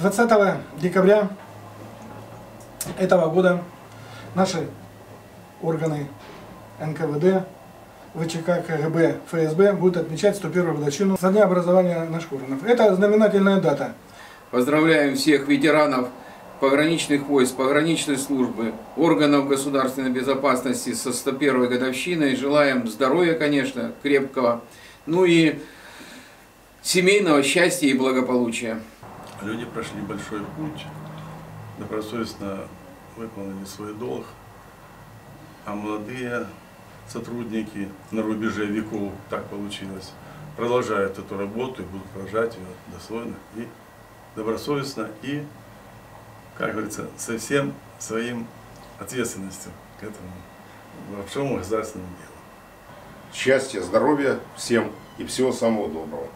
20 декабря этого года наши органы НКВД, ВЧК, КГБ, ФСБ будут отмечать 101 годовщину со дня образования наших органов. Это знаменательная дата. Поздравляем всех ветеранов пограничных войск, пограничной службы, органов государственной безопасности со 101 годовщиной. Желаем здоровья, конечно, крепкого, ну и семейного счастья и благополучия. Люди прошли большой путь, добросовестно выполнили свой долг, а молодые сотрудники на рубеже веков, так получилось, продолжают эту работу и будут продолжать ее достойно и добросовестно и, как говорится, со всем своим ответственностью к этому большому государственному делу. Счастья, здоровья всем и всего самого доброго.